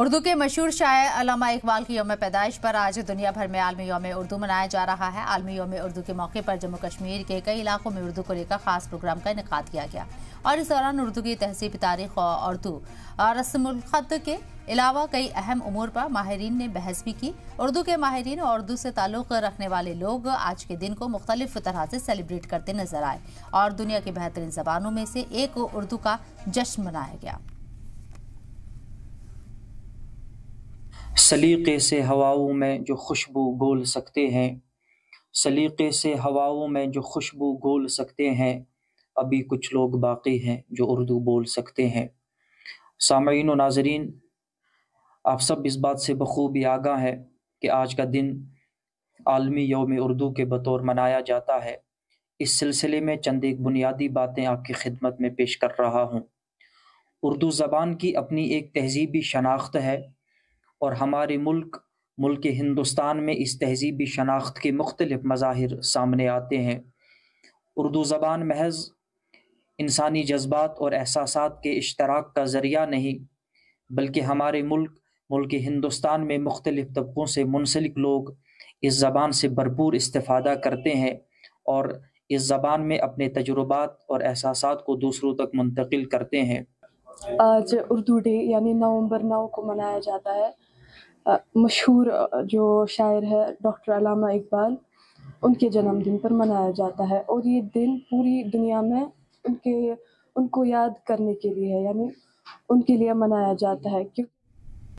उर्दू के मशहूर शायर अलामा इकबाल की योम पैदाइश पर आज दुनिया भर में आलमी योम उर्दू मनाया जा रहा है। आलमी योम उर्दू के मौके पर जम्मू कश्मीर के कई इलाकों में उर्दू को लेकर खास प्रोग्राम का इनका किया गया और इस दौरान उर्दू की तहसीब तारीख और उर्दू रस्मखत के अलावा कई अहम उमूर पर माहरीन ने बहस भी की। उर्दू के माहरीन और उर्दू से ताल्लुक रखने वाले लोग आज के दिन को मुख्तलिफ़ तरह से सेलिब्रेट करते नज़र आए और दुनिया की बेहतरीन जबानों में से एक उर्दू का जश्न मनाया गया। सलीक़े से हवाओं में जो खुशबू गोल सकते हैं, सलीक़े से हवाओं में जो खुशबू गोल सकते हैं, अभी कुछ लोग बाकी हैं जो उर्दू बोल सकते हैं। सामीन व नाजरीन, आप सब इस बात से बखूबी आगाह है कि आज का दिन आलमी योम उर्दू के बतौर मनाया जाता है। इस सिलसिले में चंद एक बुनियादी बातें आपकी खिदमत में पेश कर रहा हूँ। उर्दू ज़बान की अपनी एक तहजीबी शनाख्त है और हमारे मुल्क मुल्क हिंदुस्तान में इस तहजीबी शनाख्त के मुख्तलिफ़ मज़ाहिर सामने आते हैं। उर्दू ज़बान महज इंसानी जज्बात और एहसास के इश्तराक का ज़रिया नहीं, बल्कि हमारे मुल्क मुल्क हिंदुस्तान में मुख्तलिफ़ तबकों से मुंसलिक लोग इस ज़बान से भरपूर इस्तेफादा करते हैं और इस ज़बान में अपने तजुर्बात और एहसास को दूसरों तक मुंतकिल करते हैं। आज उर्दू डे यानी नवंबर नौ को मनाया जाता है। मशहूर जो शायर है, डॉक्टर अलामा इकबाल, उनके जन्मदिन पर मनाया जाता है। और ये दिन पूरी दुनिया में उनके, उनको याद करने के लिए है, यानी उनके लिए मनाया जाता है, क्यों